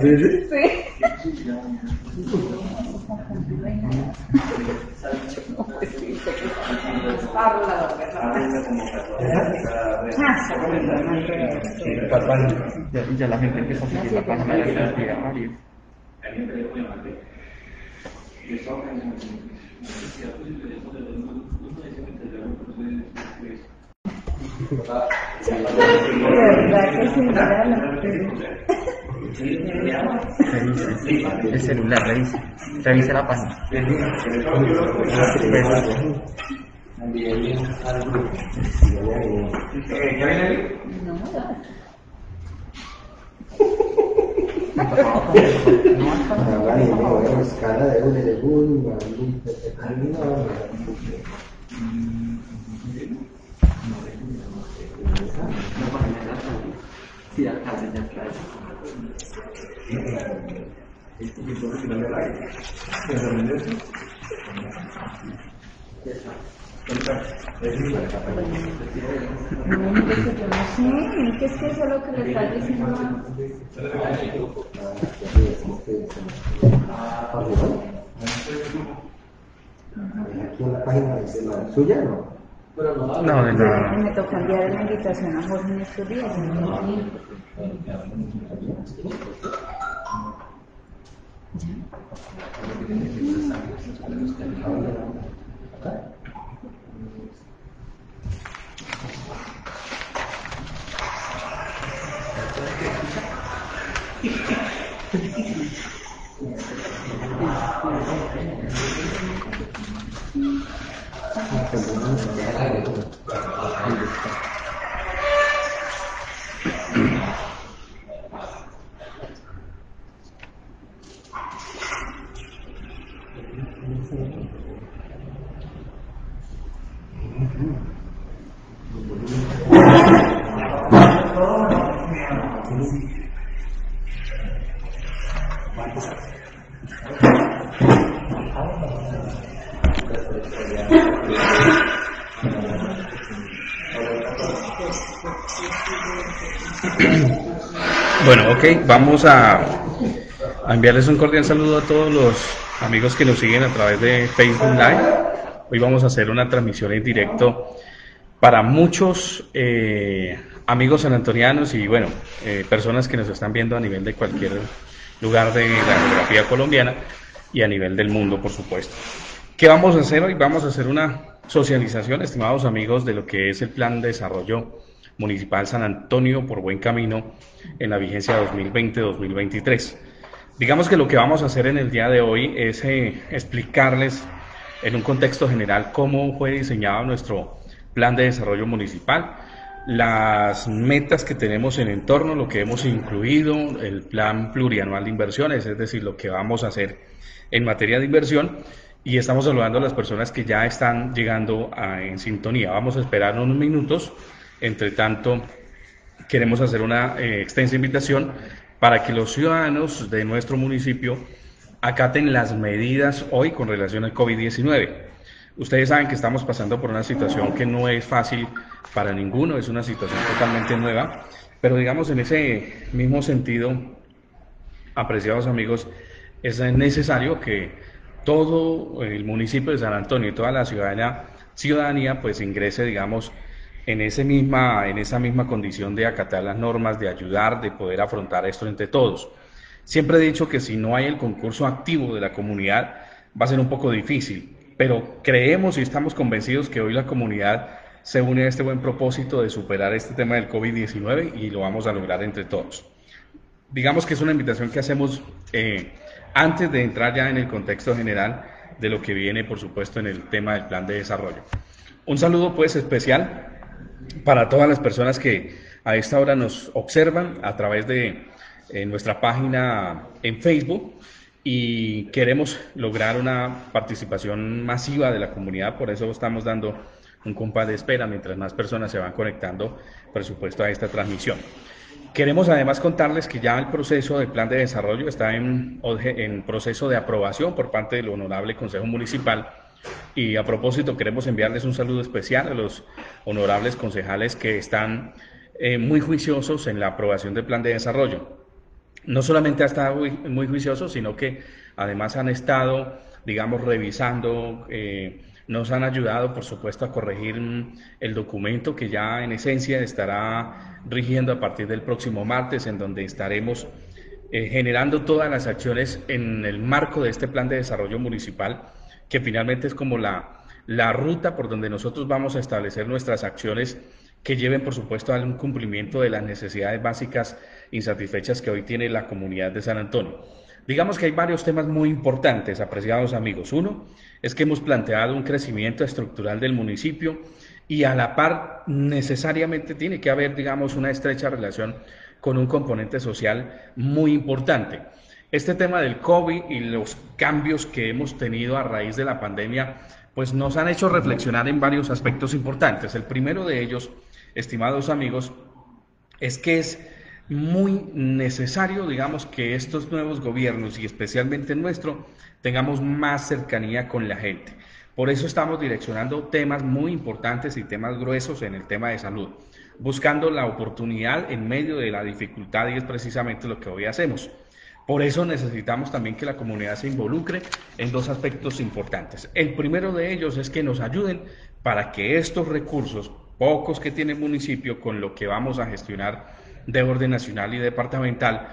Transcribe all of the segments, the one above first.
Sí. ¿Sí? Sí. Ya, ya la gente empieza a seguir la página de. De verdad Revise. El celular, revise. Revise la página. No que es que es lo que le está diciendo. Aquí en la página de la suya, ¿no? No, de nada. Me tocó enviar la invitación a Jorge en estos días. ¿no? Ok, vamos a, enviarles un cordial saludo a todos los amigos que nos siguen a través de Facebook Live. Hoy vamos a hacer una transmisión en directo para muchos eh, amigos sanantonianos y bueno, eh, personas que nos están viendo a nivel de cualquier lugar de la geografía colombiana y a nivel del mundo, por supuesto. ¿Qué vamos a hacer hoy? Vamos a hacer una socialización, estimados amigos, de lo que es el Plan de Desarrollo Municipal San Antonio por Buen Camino en la vigencia 2020-2023. Digamos que lo que vamos a hacer en el día de hoy es eh, explicarles en un contexto general cómo fue diseñado nuestro plan de desarrollo municipal, las metas que tenemos en entorno, lo que hemos incluido, el plan plurianual de inversiones, es decir, lo que vamos a hacer en materia de inversión. Y estamos saludando a las personas que ya están llegando a- en sintonía. Vamos a esperar unos minutos. Entre tanto, queremos hacer una eh, extensa invitación para que los ciudadanos de nuestro municipio acaten las medidas hoy con relación al COVID-19. Ustedes saben que estamos pasando por una situación que no es fácil para ninguno, es una situación totalmente nueva, pero digamos en ese mismo sentido, apreciados amigos, es necesario que todo el municipio de San Antonio y toda la ciudadanía, ciudadanía pues ingrese, digamos, en, esa misma condición de acatar las normas, de ayudar, de poder afrontar esto entre todos. Siempre he dicho que si no hay el concurso activo de la comunidad, va a ser un poco difícil, pero creemos y estamos convencidos que hoy la comunidad se une a este buen propósito de superar este tema del COVID-19 y lo vamos a lograr entre todos. Digamos que es una invitación que hacemos eh, antes de entrar ya en el contexto general de lo que viene, por supuesto, en el tema del plan de desarrollo. Un saludo pues especial para todas las personas que a esta hora nos observan a través de eh, nuestra página en Facebook y queremos lograr una participación masiva de la comunidad, por eso estamos dando un compás de espera mientras más personas se van conectando, por supuesto, a esta transmisión. Queremos además contarles que ya el proceso del plan de desarrollo está en, proceso de aprobación por parte del Honorable Consejo Municipal y a propósito queremos enviarles un saludo especial a los honorables concejales que están eh, muy juiciosos en la aprobación del plan de desarrollo. No solamente ha estado muy, muy juiciosos, sino que además han estado, digamos, revisando, eh, nos han ayudado, por supuesto, a corregir mm, el documento que ya en esencia estará rigiendo a partir del próximo martes, en donde estaremos eh, generando todas las acciones en el marco de este plan de desarrollo municipal, que finalmente es como la, la ruta por donde nosotros vamos a establecer nuestras acciones que lleven, por supuesto, al cumplimiento de las necesidades básicas insatisfechas que hoy tiene la comunidad de San Antonio. Digamos que hay varios temas muy importantes, apreciados amigos. Uno es que hemos planteado un crecimiento estructural del municipio y a la par necesariamente tiene que haber, digamos, una estrecha relación con un componente social muy importante. Este tema del COVID y los cambios que hemos tenido a raíz de la pandemia, pues nos han hecho reflexionar en varios aspectos importantes. El primero de ellos estimados amigos, es que es muy necesario, digamos, que estos nuevos gobiernos y especialmente nuestro tengamos más cercanía con la gente. Por eso estamos direccionando temas muy importantes y temas gruesos en el tema de salud, buscando la oportunidad en medio de la dificultad y es precisamente lo que hoy hacemos. Por eso necesitamos también que la comunidad se involucre en dos aspectos importantes. El primero de ellos es que nos ayuden para que estos recursos pocos que tiene el municipio con lo que vamos a gestionar de orden nacional y departamental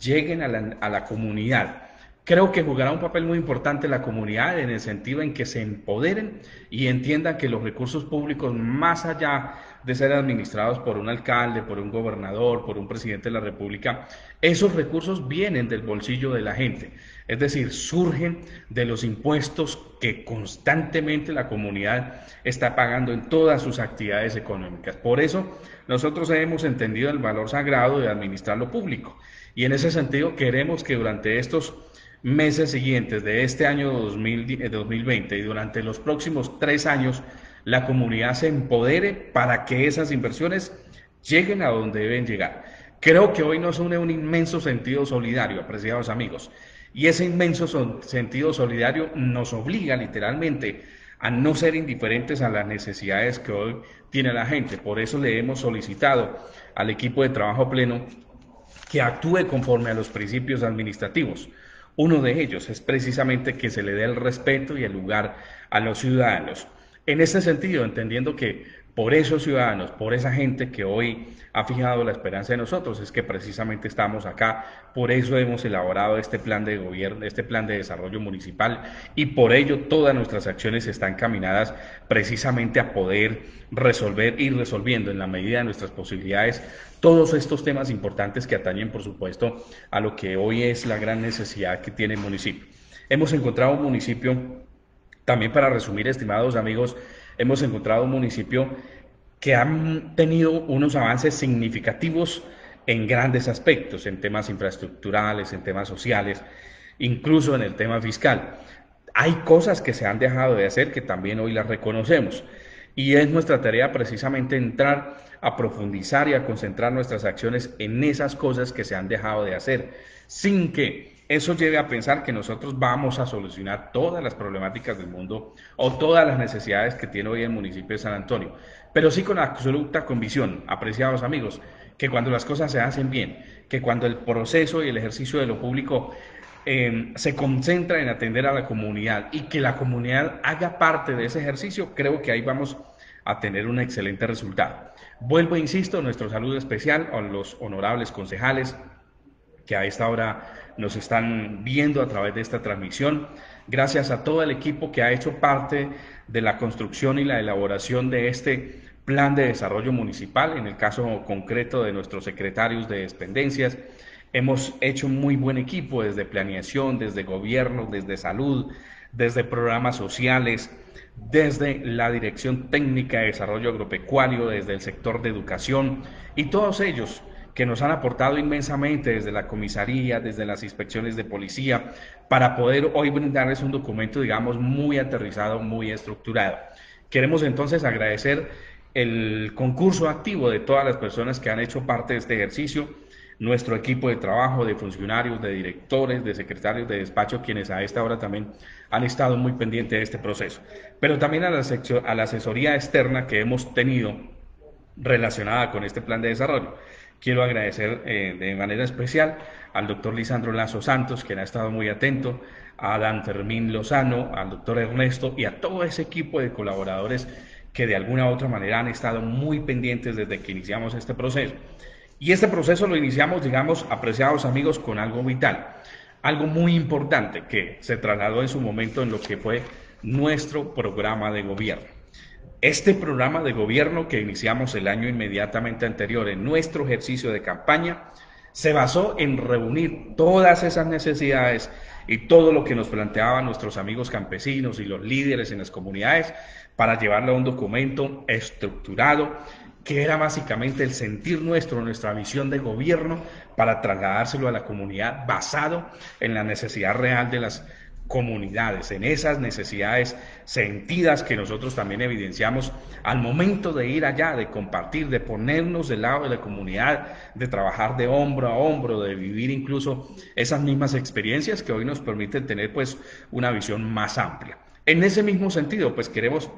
lleguen a la, a la comunidad. Creo que jugará un papel muy importante la comunidad en el sentido en que se empoderen y entiendan que los recursos públicos, más allá de ser administrados por un alcalde, por un gobernador, por un presidente de la República, esos recursos vienen del bolsillo de la gente. Es decir, surgen de los impuestos que constantemente la comunidad está pagando en todas sus actividades económicas. Por eso nosotros hemos entendido el valor sagrado de administrar lo público. Y en ese sentido queremos que durante estos meses siguientes de este año 2020 y durante los próximos tres años la comunidad se empodere para que esas inversiones lleguen a donde deben llegar. Creo que hoy nos une un inmenso sentido solidario, apreciados amigos, y ese inmenso sentido solidario nos obliga literalmente a no ser indiferentes a las necesidades que hoy tiene la gente. Por eso le hemos solicitado al equipo de trabajo pleno que actúe conforme a los principios administrativos. Uno de ellos es precisamente que se le dé el respeto y el lugar a los ciudadanos. En ese sentido, entendiendo que por esos ciudadanos, por esa gente que hoy ha fijado la esperanza en nosotros, es que precisamente estamos acá, por eso hemos elaborado este plan de gobierno, este plan de desarrollo municipal y por ello todas nuestras acciones están caminadas precisamente a poder resolver, ir resolviendo en la medida de nuestras posibilidades todos estos temas importantes que atañen, por supuesto, a lo que hoy es la gran necesidad que tiene el municipio. Hemos encontrado un municipio también para resumir, estimados amigos, hemos encontrado un municipio que ha tenido unos avances significativos en grandes aspectos, en temas infraestructurales, en temas sociales, incluso en el tema fiscal. Hay cosas que se han dejado de hacer que también hoy las reconocemos. Y es nuestra tarea precisamente entrar a profundizar y a concentrar nuestras acciones en esas cosas que se han dejado de hacer, sin que eso lleve a pensar que nosotros vamos a solucionar todas las problemáticas del mundo o todas las necesidades que tiene hoy el municipio de San Antonio, pero sí con absoluta convicción, apreciados amigos, que cuando las cosas se hacen bien, que cuando el proceso y el ejercicio de lo público em, se concentra en atender a la comunidad y que la comunidad haga parte de ese ejercicio, creo que ahí vamos a tener un excelente resultado. Vuelvo, insisto, nuestro saludo especial a los honorables concejales que a esta hora nos están viendo a través de esta transmisión. Gracias a todo el equipo que ha hecho parte de la construcción y la elaboración de este plan de desarrollo municipal, en el caso concreto de nuestros secretarios de dependencias. Hemos hecho un muy buen equipo desde planeación, desde gobierno, desde salud, desde programas sociales, desde la Dirección Técnica de Desarrollo Agropecuario, desde el sector de educación y todos ellos que nos han aportado inmensamente desde la comisaría, desde las inspecciones de policía, para poder hoy brindarles un documento, digamos, muy aterrizado, muy estructurado. Queremos entonces agradecer el concurso activo de todas las personas que han hecho parte de este ejercicio, nuestro equipo de trabajo, de funcionarios, de directores, de secretarios de despacho, quienes a esta hora también han estado muy pendientes de este proceso, pero también a la, a la asesoría externa que hemos tenido relacionada con este plan de desarrollo. Quiero agradecer eh, de manera especial al doctor Lisandro Lazo Santos, quien ha estado muy atento, a Dan Fermín Lozano, al doctor Ernesto y a todo ese equipo de colaboradores que de alguna u otra manera han estado muy pendientes desde que iniciamos este proceso. Y este proceso lo iniciamos, digamos, apreciados amigos, con algo vital, algo muy importante que se trasladó en su momento en lo que fue nuestro programa de gobierno. Este programa de gobierno que iniciamos el año inmediatamente anterior en nuestro ejercicio de campaña se basó en reunir todas esas necesidades y todo lo que nos planteaban nuestros amigos campesinos y los líderes en las comunidades para llevarlo a un documento estructurado que era básicamente el sentir nuestro, nuestra visión de gobierno para trasladárselo a la comunidad basado en la necesidad real de las comunidades, en esas necesidades sentidas que nosotros también evidenciamos al momento de ir allá, de compartir, de ponernos del lado de la comunidad, de trabajar de hombro a hombro, de vivir incluso esas mismas experiencias que hoy nos permiten tener pues una visión más amplia. En ese mismo sentido, pues queremos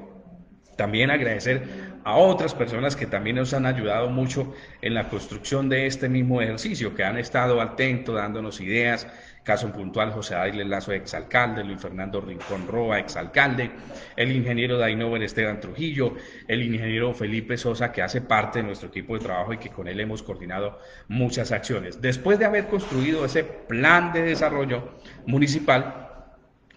también agradecer a otras personas que también nos han ayudado mucho en la construcción de este mismo ejercicio, que han estado atentos, dándonos ideas, Caso puntual, José Aile Lazo, exalcalde, Luis Fernando Rincón Roa, exalcalde, el ingeniero Dainover Esteban Trujillo, el ingeniero Felipe Sosa, que hace parte de nuestro equipo de trabajo y que con él hemos coordinado muchas acciones. Después de haber construido ese plan de desarrollo municipal,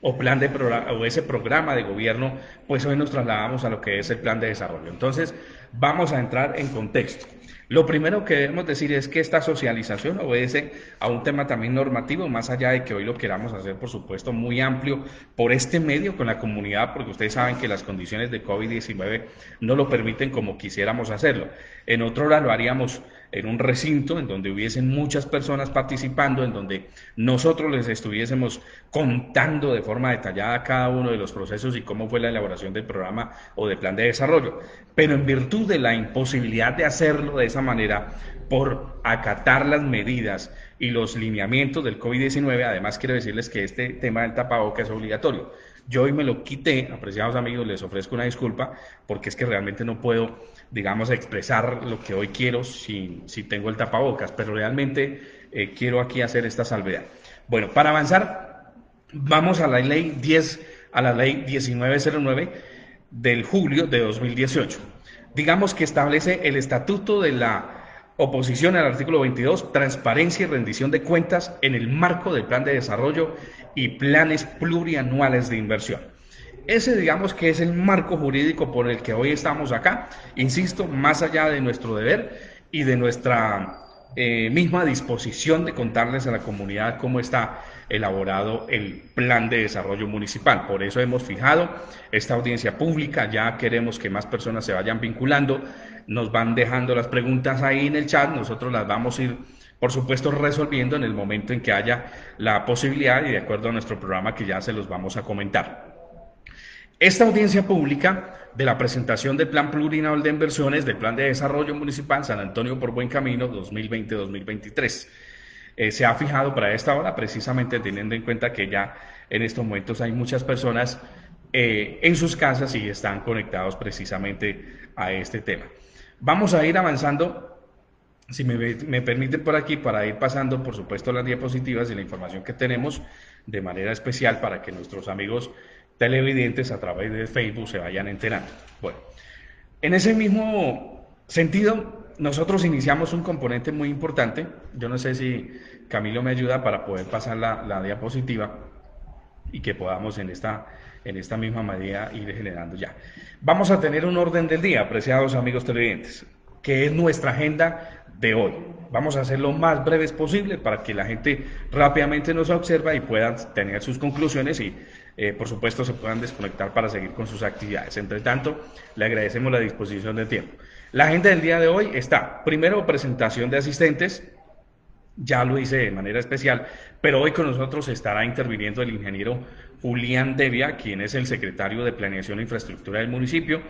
o plan de o ese programa de gobierno, pues hoy nos trasladamos a lo que es el plan de desarrollo. Entonces, vamos a entrar en contexto. Lo primero que debemos decir es que esta socialización obedece a un tema también normativo, más allá de que hoy lo queramos hacer, por supuesto, muy amplio por este medio con la comunidad, porque ustedes saben que las condiciones de COVID-19 no lo permiten como quisiéramos hacerlo. En otro hora lo haríamos en un recinto en donde hubiesen muchas personas participando, en donde nosotros les estuviésemos contando de forma detallada cada uno de los procesos y cómo fue la elaboración del programa o del plan de desarrollo. Pero en virtud de la imposibilidad de hacerlo de esa manera, por acatar las medidas y los lineamientos del COVID-19, además quiero decirles que este tema del tapaboca es obligatorio. Yo hoy me lo quité, apreciados amigos, les ofrezco una disculpa, porque es que realmente no puedo digamos, expresar lo que hoy quiero si, si tengo el tapabocas, pero realmente eh, quiero aquí hacer esta salvedad. Bueno, para avanzar, vamos a la ley 10, a la ley 1909 del julio de 2018. Digamos que establece el estatuto de la oposición al artículo 22, transparencia y rendición de cuentas en el marco del plan de desarrollo y planes plurianuales de inversión. Ese digamos que es el marco jurídico por el que hoy estamos acá, insisto, más allá de nuestro deber y de nuestra eh, misma disposición de contarles a la comunidad cómo está elaborado el plan de desarrollo municipal. Por eso hemos fijado esta audiencia pública, ya queremos que más personas se vayan vinculando, nos van dejando las preguntas ahí en el chat, nosotros las vamos a ir, por supuesto, resolviendo en el momento en que haya la posibilidad y de acuerdo a nuestro programa que ya se los vamos a comentar. Esta audiencia pública de la presentación del Plan Plurianual de Inversiones del Plan de Desarrollo Municipal San Antonio por Buen Camino 2020-2023 eh, se ha fijado para esta hora precisamente teniendo en cuenta que ya en estos momentos hay muchas personas eh, en sus casas y están conectados precisamente a este tema. Vamos a ir avanzando, si me, me permiten por aquí, para ir pasando por supuesto las diapositivas y la información que tenemos de manera especial para que nuestros amigos televidentes a través de Facebook se vayan enterando. Bueno, en ese mismo sentido, nosotros iniciamos un componente muy importante. Yo no sé si Camilo me ayuda para poder pasar la, diapositiva y que podamos en esta, en esta misma medida ir generando ya. Vamos a tener un orden del día, apreciados amigos televidentes, que es nuestra agenda de hoy. Vamos a hacer lo más breves posible para que la gente rápidamente nos observa y pueda tener sus conclusiones y eh, por supuesto, se puedan desconectar para seguir con sus actividades. Entre tanto, le agradecemos la disposición de tiempo. La agenda del día de hoy está, primero, presentación de asistentes, ya lo hice de manera especial, pero hoy con nosotros estará interviniendo el ingeniero Julián Devia, quien es el secretario de Planeación e Infraestructura del municipio.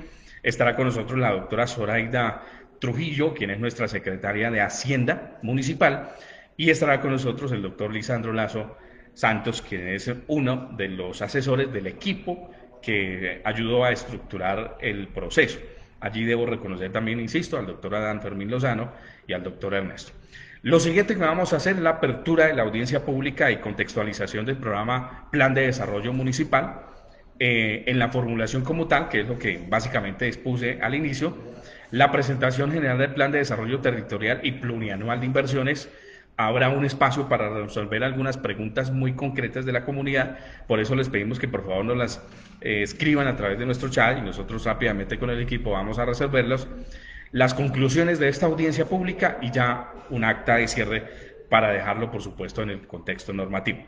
Estará con nosotros la doctora Zoraida Trujillo, quien es nuestra secretaria de Hacienda Municipal, y estará con nosotros el doctor Lisandro Lazo, Santos, quien es uno de los asesores del equipo que ayudó a estructurar el proceso. Allí debo reconocer también, insisto, al doctor Adán Fermín Lozano y al doctor Ernesto. Lo siguiente que vamos a hacer es la apertura de la audiencia pública y contextualización del programa Plan de Desarrollo Municipal eh, en la formulación como tal, que es lo que básicamente expuse al inicio, la presentación general del Plan de Desarrollo Territorial y Plurianual de Inversiones, habrá un espacio para resolver algunas preguntas muy concretas de la comunidad. Por eso les pedimos que por favor nos las eh, escriban a través de nuestro chat y nosotros rápidamente con el equipo vamos a resolverlos. Las conclusiones de esta audiencia pública y ya un acta de cierre para dejarlo, por supuesto, en el contexto normativo.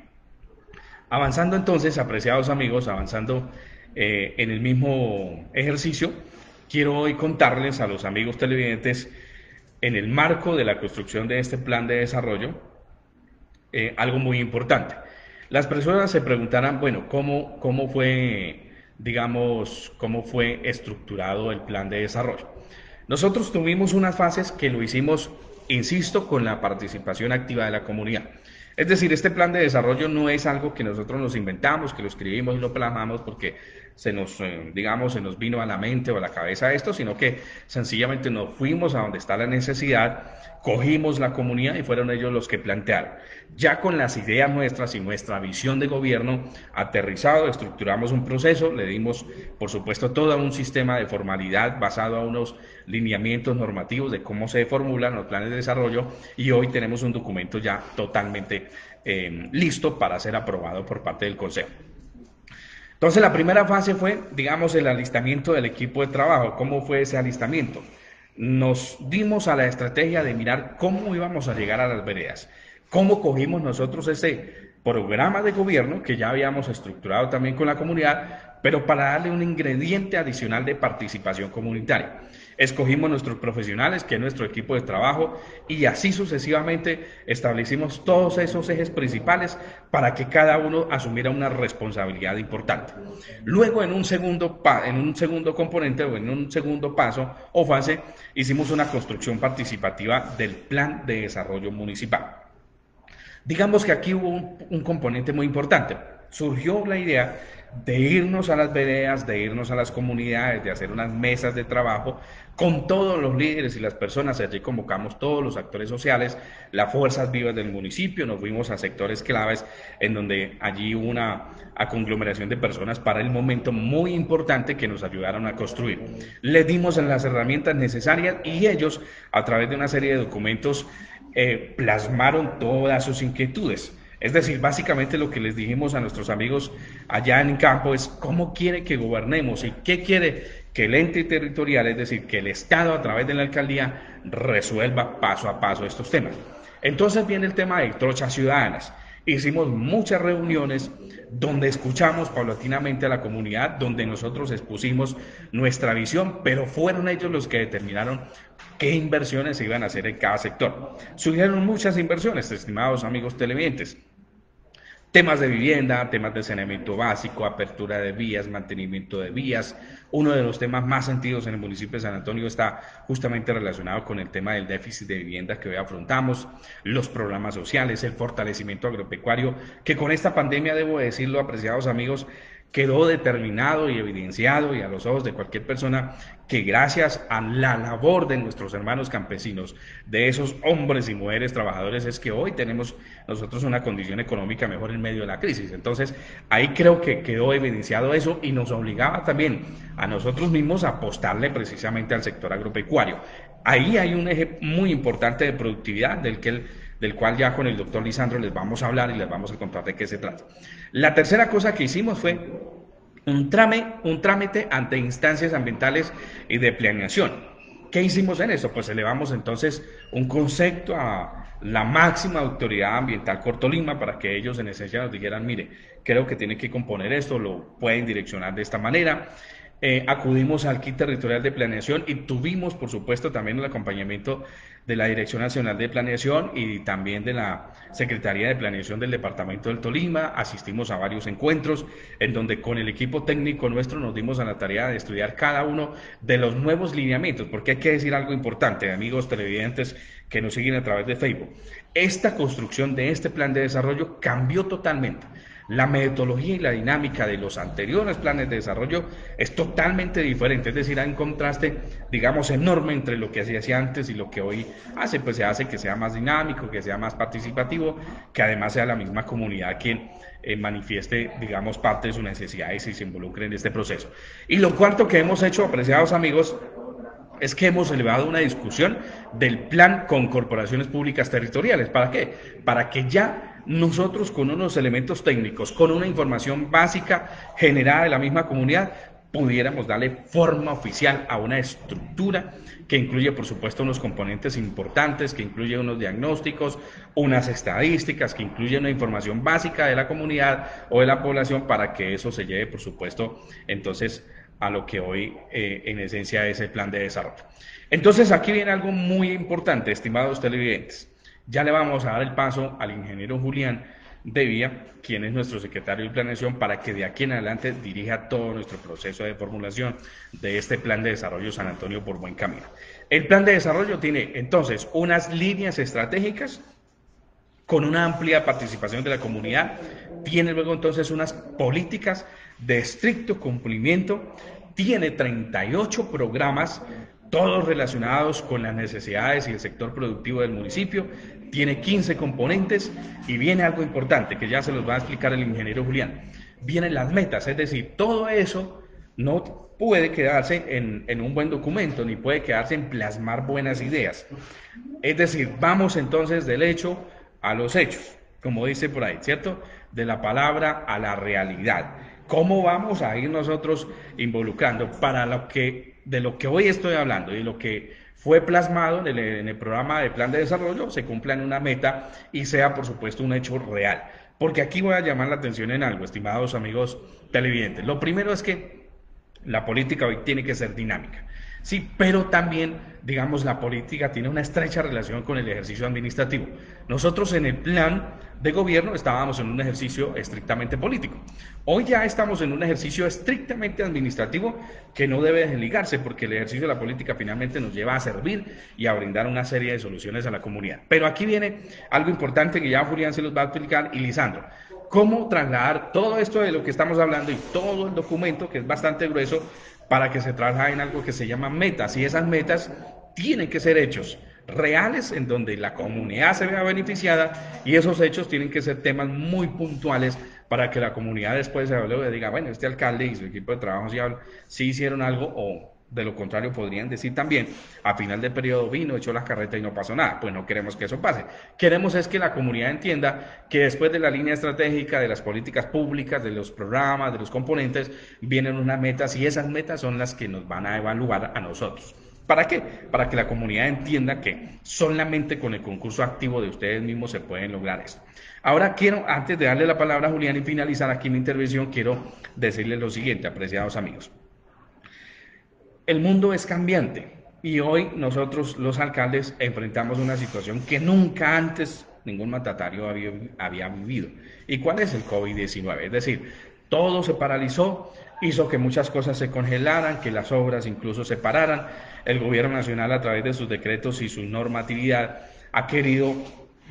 Avanzando entonces, apreciados amigos, avanzando eh, en el mismo ejercicio, quiero hoy contarles a los amigos televidentes en el marco de la construcción de este plan de desarrollo, eh, algo muy importante. Las personas se preguntarán, bueno, ¿cómo, cómo fue, digamos, cómo fue estructurado el plan de desarrollo? Nosotros tuvimos unas fases que lo hicimos, insisto, con la participación activa de la comunidad. Es decir, este plan de desarrollo no es algo que nosotros nos inventamos, que lo escribimos y lo plasmamos porque se nos, eh, digamos, se nos vino a la mente o a la cabeza esto, sino que sencillamente nos fuimos a donde está la necesidad, cogimos la comunidad y fueron ellos los que plantearon. Ya con las ideas nuestras y nuestra visión de gobierno aterrizado, estructuramos un proceso, le dimos, por supuesto, todo un sistema de formalidad basado a unos lineamientos normativos de cómo se formulan los planes de desarrollo y hoy tenemos un documento ya totalmente eh, listo para ser aprobado por parte del Consejo. Entonces la primera fase fue, digamos, el alistamiento del equipo de trabajo. ¿Cómo fue ese alistamiento? Nos dimos a la estrategia de mirar cómo íbamos a llegar a las veredas. ¿Cómo cogimos nosotros ese programa de gobierno que ya habíamos estructurado también con la comunidad, pero para darle un ingrediente adicional de participación comunitaria? Escogimos nuestros profesionales, que es nuestro equipo de trabajo, y así sucesivamente establecimos todos esos ejes principales para que cada uno asumiera una responsabilidad importante. Luego, en un segundo, en un segundo componente o en un segundo paso o fase, hicimos una construcción participativa del plan de desarrollo municipal. Digamos que aquí hubo un, un componente muy importante. Surgió la idea de irnos a las veredas, de irnos a las comunidades, de hacer unas mesas de trabajo con todos los líderes y las personas. Allí convocamos todos los actores sociales, las fuerzas vivas del municipio, nos fuimos a sectores claves en donde allí hubo una conglomeración de personas para el momento muy importante que nos ayudaron a construir. Les dimos las herramientas necesarias y ellos, a través de una serie de documentos, eh, plasmaron todas sus inquietudes. Es decir, básicamente lo que les dijimos a nuestros amigos allá en campo es cómo quiere que gobernemos y qué quiere que el ente territorial, es decir, que el Estado a través de la alcaldía resuelva paso a paso estos temas. Entonces viene el tema de trochas ciudadanas. Hicimos muchas reuniones donde escuchamos paulatinamente a la comunidad, donde nosotros expusimos nuestra visión, pero fueron ellos los que determinaron qué inversiones se iban a hacer en cada sector. Surgieron muchas inversiones, estimados amigos televidentes. Temas de vivienda, temas de saneamiento básico, apertura de vías, mantenimiento de vías. Uno de los temas más sentidos en el municipio de San Antonio está justamente relacionado con el tema del déficit de viviendas que hoy afrontamos, los programas sociales, el fortalecimiento agropecuario, que con esta pandemia, debo decirlo, apreciados amigos, quedó determinado y evidenciado y a los ojos de cualquier persona que gracias a la labor de nuestros hermanos campesinos, de esos hombres y mujeres trabajadores, es que hoy tenemos nosotros una condición económica mejor en medio de la crisis. Entonces, ahí creo que quedó evidenciado eso y nos obligaba también a nosotros mismos a apostarle precisamente al sector agropecuario. Ahí hay un eje muy importante de productividad del que del cual ya con el doctor Lisandro les vamos a hablar y les vamos a contar de qué se trata. La tercera cosa que hicimos fue un, trámite ante instancias ambientales y de planeación. ¿Qué hicimos en eso? Pues elevamos entonces un concepto a la máxima autoridad ambiental Cortolima para que ellos en esencia nos dijeran, mire, creo que tiene que componer esto, lo pueden direccionar de esta manera. Eh, acudimos al kit territorial de planeación y tuvimos, por supuesto, también el acompañamiento de la Dirección Nacional de Planeación y también de la Secretaría de Planeación del Departamento del Tolima. Asistimos a varios encuentros en donde con el equipo técnico nuestro nos dimos a la tarea de estudiar cada uno de los nuevos lineamientos, porque hay que decir algo importante, amigos televidentes que nos siguen a través de Facebook. Esta construcción de este plan de desarrollo cambió totalmente La metodología y la dinámica de los anteriores planes de desarrollo es totalmente diferente, es decir, hay un contraste, digamos, enorme entre lo que se hacía antes y lo que hoy hace, pues se hace que sea más dinámico, que sea más participativo, que además sea la misma comunidad quien eh, manifieste, digamos, parte de sus necesidades y se involucre en este proceso. Y lo cuarto que hemos hecho, apreciados amigos, es que hemos elevado una discusión del plan con corporaciones públicas territoriales. ¿Para qué? Para que ya nosotros con unos elementos técnicos, con una información básica generada de la misma comunidad, pudiéramos darle forma oficial a una estructura que incluye, por supuesto, unos componentes importantes, que incluye unos diagnósticos, unas estadísticas, que incluye una información básica de la comunidad o de la población para que eso se lleve, por supuesto, entonces a lo que hoy eh, en esencia es el plan de desarrollo. Entonces aquí viene algo muy importante, estimados televidentes. Ya le vamos a dar el paso al ingeniero Julián Devia, quien es nuestro secretario de planeación, para que de aquí en adelante dirija todo nuestro proceso de formulación de este plan de desarrollo San Antonio por buen camino. El plan de desarrollo tiene entonces unas líneas estratégicas con una amplia participación de la comunidad, tiene luego entonces unas políticas de estricto cumplimiento, tiene 38 programas, todos relacionados con las necesidades y el sector productivo del municipio, tiene 15 componentes y viene algo importante que ya se los va a explicar el ingeniero Julián. Vienen las metas, es decir, todo eso no puede quedarse en, en, un buen documento, ni puede quedarse en plasmar buenas ideas. Es decir, vamos entonces del hecho a los hechos, como dice por ahí, ¿cierto? De la palabra a la realidad. ¿Cómo vamos a ir nosotros involucrando para lo que, de lo que hoy estoy hablando y lo que fue plasmado en el, programa de plan de desarrollo, se cumpla en una meta y sea, por supuesto, un hecho real? Porque aquí voy a llamar la atención en algo, estimados amigos televidentes. Lo primero es que la política hoy tiene que ser dinámica. Sí, pero también, digamos, la política tiene una estrecha relación con el ejercicio administrativo. Nosotros en el plan de gobierno estábamos en un ejercicio estrictamente político. Hoy ya estamos en un ejercicio estrictamente administrativo que no debe desligarse porque el ejercicio de la política finalmente nos lleva a servir y a brindar una serie de soluciones a la comunidad. Pero aquí viene algo importante que ya Julián se los va a explicar y Lisandro. ¿Cómo trasladar todo esto de lo que estamos hablando y todo el documento, que es bastante grueso, para que se trabaje en algo que se llama metas? Y esas metas tienen que ser hechos reales en donde la comunidad se vea beneficiada y esos hechos tienen que ser temas muy puntuales para que la comunidad después se hable y diga, bueno, este alcalde y su equipo de trabajo sí, hicieron algo o de lo contrario podrían decir también, a final de periodo vino, echó las carretas y no pasó nada. Pues no queremos que eso pase. Queremos es que la comunidad entienda que después de la línea estratégica, de las políticas públicas, de los programas, de los componentes, vienen unas metas y esas metas son las que nos van a evaluar a nosotros. ¿Para qué? Para que la comunidad entienda que solamente con el concurso activo de ustedes mismos se pueden lograr esto. Ahora quiero, antes de darle la palabra a Julián y finalizar aquí mi intervención, quiero decirles lo siguiente, apreciados amigos. El mundo es cambiante y hoy nosotros los alcaldes enfrentamos una situación que nunca antes ningún mandatario había, había vivido. ¿Y cuál es el COVID-19? Es decir, todo se paralizó, hizo que muchas cosas se congelaran, que las obras incluso se pararan el gobierno nacional a través de sus decretos y su normatividad ha querido,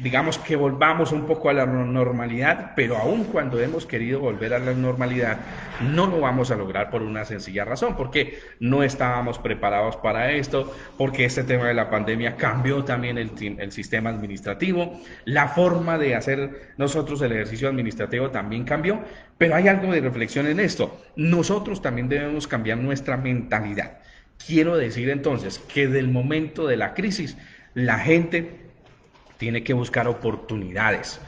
digamos que volvamos un poco a la normalidad, pero aun cuando hemos querido volver a la normalidad, no lo vamos a lograr por una sencilla razón, porque no estábamos preparados para esto, porque este tema de la pandemia cambió también el, el sistema administrativo, la forma de hacer nosotros el ejercicio administrativo también cambió, pero hay algo de reflexión en esto. Nosotros también debemos cambiar nuestra mentalidad. Quiero decir entonces que del momento de la crisis la gente tiene que buscar oportunidades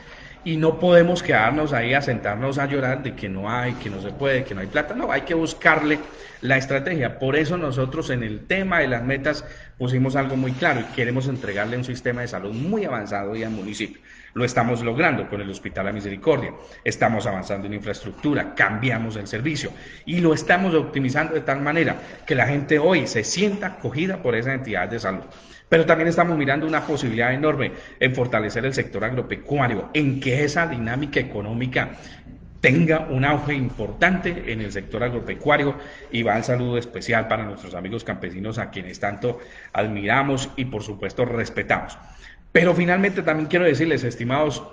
y no podemos quedarnos ahí a sentarnos a llorar de que no hay, que no se puede, que no hay plata. No, hay que buscarle la estrategia. Por eso nosotros en el tema de las metas pusimos algo muy claro y queremos entregarle un sistema de salud muy avanzado y al municipio. Lo estamos logrando con el Hospital La Misericordia. Estamos avanzando en infraestructura, cambiamos el servicio y lo estamos optimizando de tal manera que la gente hoy se sienta acogida por esa entidad de salud. Pero también estamos mirando una posibilidad enorme en fortalecer el sector agropecuario, en que esa dinámica económica tenga un auge importante en el sector agropecuario y va el saludo especial para nuestros amigos campesinos a quienes tanto admiramos y por supuesto respetamos. Pero finalmente también quiero decirles, estimados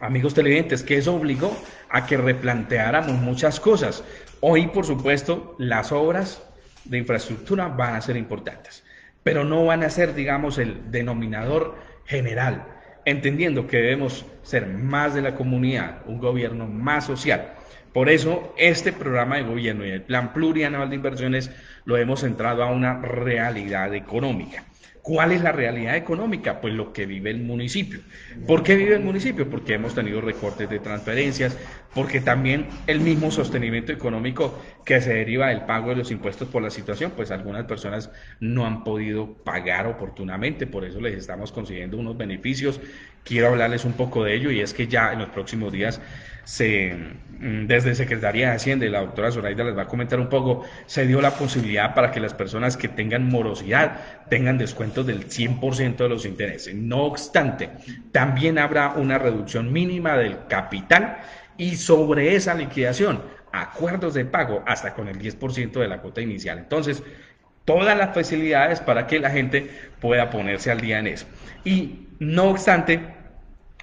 amigos televidentes, que eso obligó a que replanteáramos muchas cosas. Hoy, por supuesto, las obras de infraestructura van a ser importantes, pero no van a ser, digamos, el denominador general, entendiendo que debemos ser más de la comunidad, un gobierno más social. Por eso, este programa de gobierno y el plan plurianual de inversiones lo hemos centrado a una realidad económica. ¿Cuál es la realidad económica? Pues lo que vive el municipio. ¿Por qué vive el municipio? Porque hemos tenido recortes de transferencias, porque también el mismo sostenimiento económico que se deriva del pago de los impuestos por la situación, pues algunas personas no han podido pagar oportunamente, por eso les estamos consiguiendo unos beneficios. Quiero hablarles un poco de ello y es que ya en los próximos días se, mm, desde Secretaría de Hacienda y la doctora Zoraida les va a comentar un poco, se dio la posibilidad para que las personas que tengan morosidad tengan descuentos del 100% de los intereses. No obstante, también habrá una reducción mínima del capital y sobre esa liquidación, acuerdos de pago hasta con el 10% de la cuota inicial. Entonces, todas las facilidades para que la gente pueda ponerse al día en eso. Y no obstante,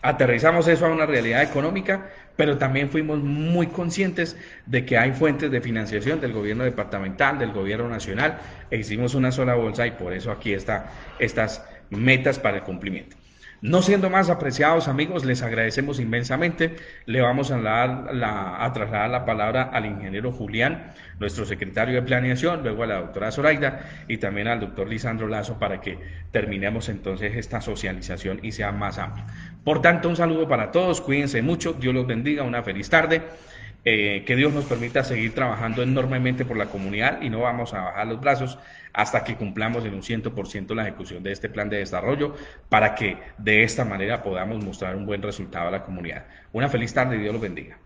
aterrizamos eso a una realidad económica, pero también fuimos muy conscientes de que hay fuentes de financiación del gobierno departamental, del gobierno nacional, e hicimos una sola bolsa y por eso aquí están estas metas para el cumplimiento. No siendo más apreciados amigos, les agradecemos inmensamente. Le vamos a, la, a trasladar la palabra al ingeniero Julián, nuestro secretario de planeación, luego a la doctora Zoraida y también al doctor Lisandro Lazo para que terminemos entonces esta socialización y sea más amplia. Por tanto, un saludo para todos, cuídense mucho, Dios los bendiga, una feliz tarde. Eh, que Dios nos permita seguir trabajando enormemente por la comunidad y no vamos a bajar los brazos hasta que cumplamos en un 100% la ejecución de este plan de desarrollo para que de esta manera podamos mostrar un buen resultado a la comunidad. Una feliz tarde y Dios los bendiga.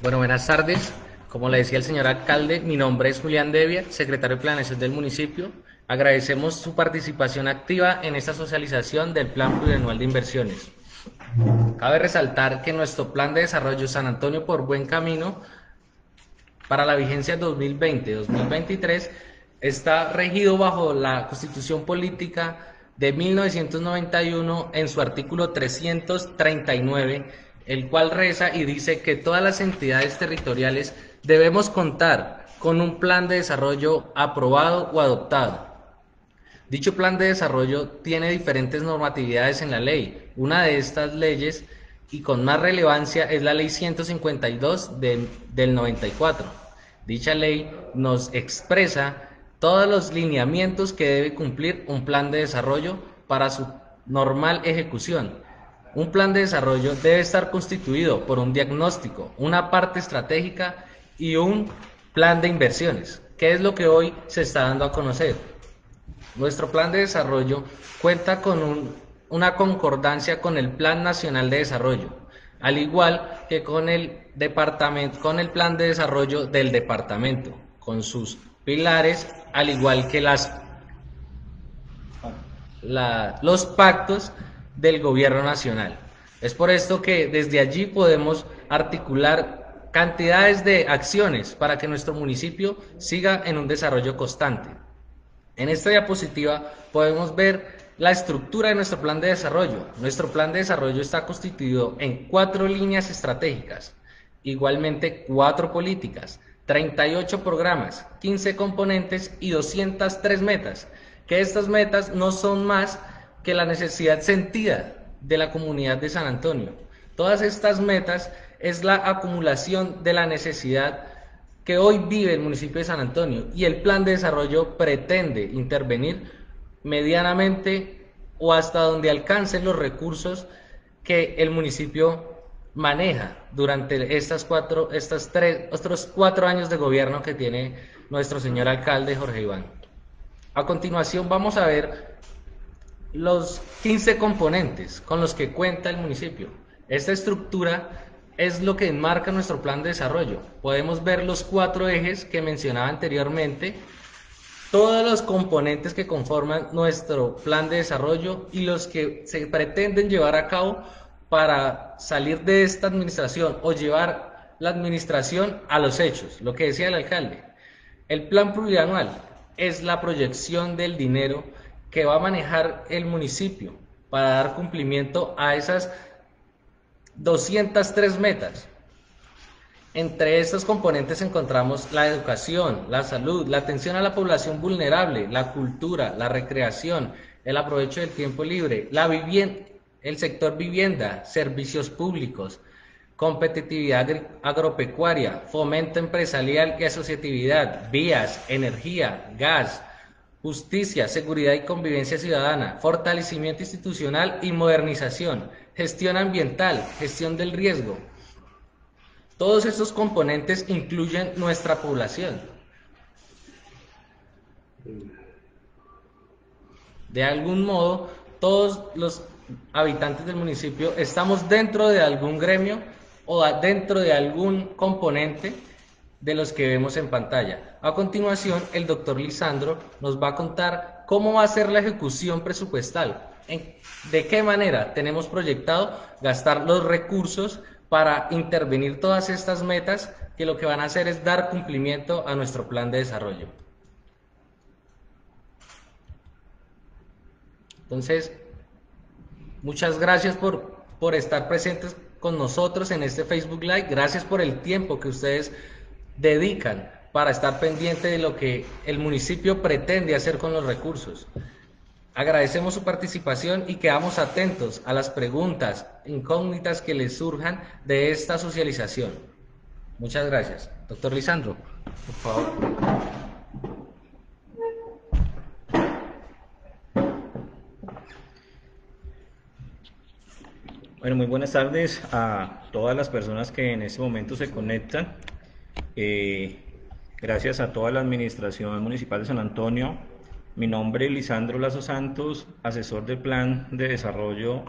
Bueno, buenas tardes. Como le decía el señor alcalde, mi nombre es Julián Devia, secretario de Planeación del municipio. Agradecemos su participación activa en esta socialización del Plan Plurianual de Inversiones. Cabe resaltar que nuestro Plan de Desarrollo San Antonio por Buen Camino para la vigencia 2020-2023 está regido bajo la Constitución Política de 1991 en su artículo 339, el cual reza y dice que todas las entidades territoriales debemos contar con un plan de desarrollo aprobado o adoptado. Dicho plan de desarrollo tiene diferentes normatividades en la ley. Una de estas leyes y con más relevancia es la ley 152 del 94. Dicha ley nos expresa todos los lineamientos que debe cumplir un plan de desarrollo para su normal ejecución. Un plan de desarrollo debe estar constituido por un diagnóstico, una parte estratégica y un plan de inversiones, que es lo que hoy se está dando a conocer. Nuestro plan de desarrollo cuenta con una concordancia con el Plan Nacional de Desarrollo, al igual que con el departamento, con el plan de desarrollo del departamento, con sus pilares, al igual que las los pactos del gobierno nacional. Es por esto que desde allí podemos articular cantidades de acciones para que nuestro municipio siga en un desarrollo constante. En esta diapositiva podemos ver la estructura de nuestro plan de desarrollo. Nuestro plan de desarrollo está constituido en cuatro líneas estratégicas, igualmente cuatro políticas, 38 programas, 15 componentes y 203 metas, que estas metas no son más que la necesidad sentida de la comunidad de San Antonio. Todas estas metas es la acumulación de la necesidad que hoy vive el municipio de San Antonio y el plan de desarrollo pretende intervenir medianamente o hasta donde alcancen los recursos que el municipio maneja durante estas cuatro, estas tres, otros cuatro años de gobierno que tiene nuestro señor alcalde Jorge Iván. A continuación vamos a ver los 15 componentes con los que cuenta el municipio. Esta estructura es lo que enmarca nuestro plan de desarrollo. Podemos ver los cuatro ejes que mencionaba anteriormente, todos los componentes que conforman nuestro plan de desarrollo y los que se pretenden llevar a cabo para salir de esta administración o llevar la administración a los hechos, lo que decía el alcalde. El plan plurianual es la proyección del dinero que va a manejar el municipio para dar cumplimiento a esas 203 metas. Entre estos componentes encontramos la educación, la salud, la atención a la población vulnerable, la cultura, la recreación, el aprovecho del tiempo libre, el sector vivienda, servicios públicos, competitividad agropecuaria, fomento empresarial y asociatividad, vías, energía, gas, justicia, seguridad y convivencia ciudadana, fortalecimiento institucional y modernización, gestión ambiental, gestión del riesgo. Todos estos componentes incluyen nuestra población. De algún modo, todos los habitantes del municipio estamos dentro de algún gremio o dentro de algún componente de los que vemos en pantalla. A continuación, el doctor Lisandro nos va a contar cómo va a ser la ejecución presupuestal, de qué manera tenemos proyectado gastar los recursos para intervenir todas estas metas que lo que van a hacer es dar cumplimiento a nuestro plan de desarrollo. Entonces, muchas gracias por, por estar presentes con nosotros en este Facebook Live. Gracias por el tiempo que ustedes dedican para estar pendiente de lo que el municipio pretende hacer con los recursos. Agradecemos su participación y quedamos atentos a las preguntas incógnitas que les surjan de esta socialización. Muchas gracias. Doctor Lisandro, por favor. Bueno, muy buenas tardes a todas las personas que en este momento se conectan. Eh, gracias a toda la Administración Municipal de San Antonio. Mi nombre es Lisandro Lazo Santos, asesor del Plan de Desarrollo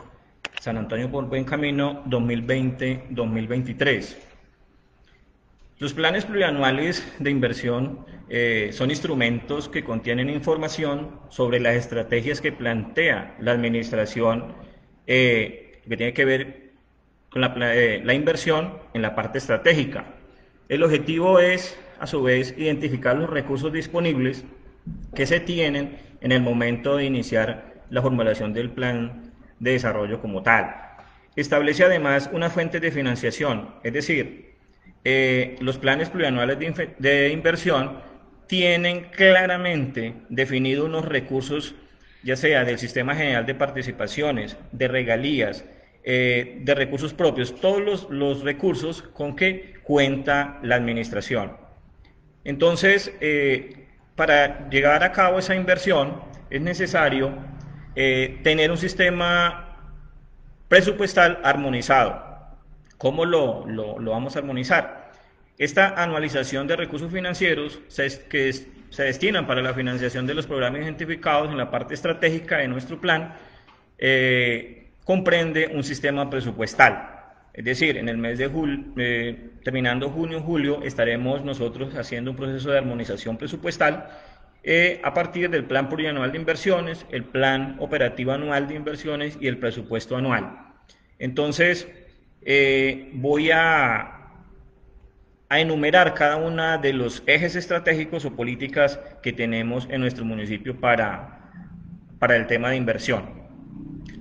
San Antonio por Buen Camino 2020-2023. Los planes plurianuales de inversión eh, son instrumentos que contienen información sobre las estrategias que plantea la Administración eh, que tiene que ver con eh, la, inversión en la parte estratégica. El objetivo es, a su vez, identificar los recursos disponibles que se tienen en el momento de iniciar la formulación del plan de desarrollo como tal. Establece además una fuente de financiación, es decir, eh, los planes plurianuales de, inversión tienen claramente definido unos recursos, ya sea del Sistema General de Participaciones, de regalías, eh, de recursos propios, todos los, recursos con que cuenta la administración. Entonces, eh, para llegar a cabo esa inversión es necesario eh, tener un sistema presupuestal armonizado. ¿Cómo lo, vamos a armonizar? Esta anualización de recursos financieros que se destinan para la financiación de los programas identificados en la parte estratégica de nuestro plan comprende un sistema presupuestal. Es decir, en el mes de julio, eh, terminando junio, julio, estaremos nosotros haciendo un proceso de armonización presupuestal eh, a partir del plan plurianual de inversiones, el plan operativo anual de inversiones y el presupuesto anual. Entonces, eh, voy a, a enumerar cada uno de los ejes estratégicos o políticas que tenemos en nuestro municipio para, para el tema de inversión.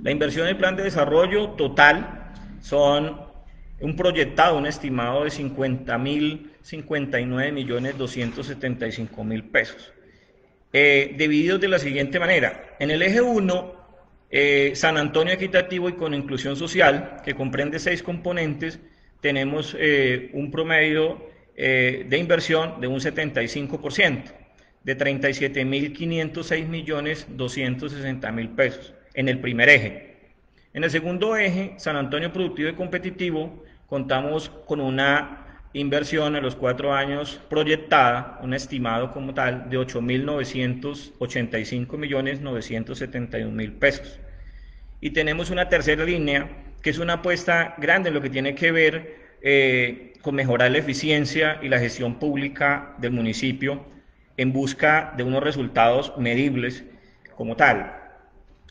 La inversión del plan de desarrollo total son un proyectado, un estimado de 50 mil, 59 millones 275 mil pesos. Eh, divididos de la siguiente manera. En el eje 1, eh, San Antonio Equitativo y con Inclusión Social, que comprende seis componentes, tenemos eh, un promedio de inversión de un 75%, de 37 mil 506 millones 260 mil pesos en el primer eje. En el segundo eje, San Antonio Productivo y Competitivo, contamos con una inversión en los cuatro años proyectada, un estimado como tal de 8.985 millones 971 mil pesos. Y tenemos una tercera línea, que es una apuesta grande en lo que tiene que ver eh, con mejorar la eficiencia y la gestión pública del municipio en busca de unos resultados medibles como tal